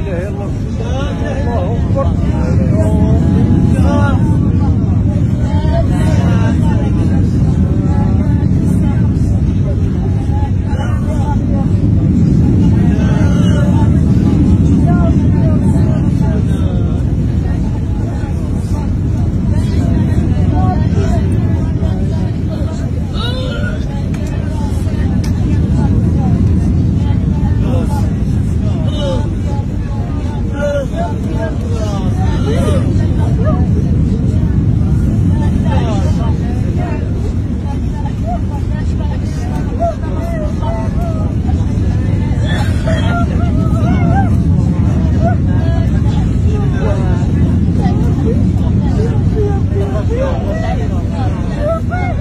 Ilha Relva. Yeah.